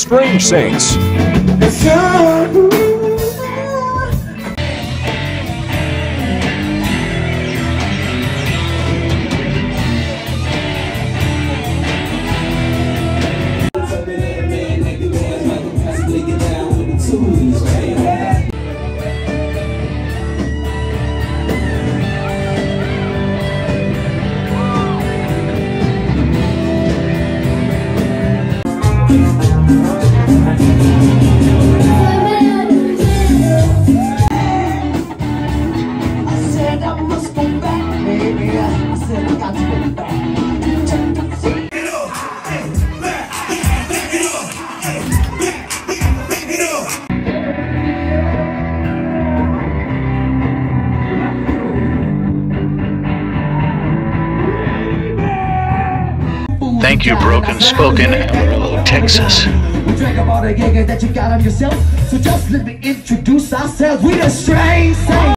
Strange Saints. I said Thank you, Broken Spoken, Amarillo, Texas. About a gig that you got on yourself. So just let me introduce ourselves. We the strange.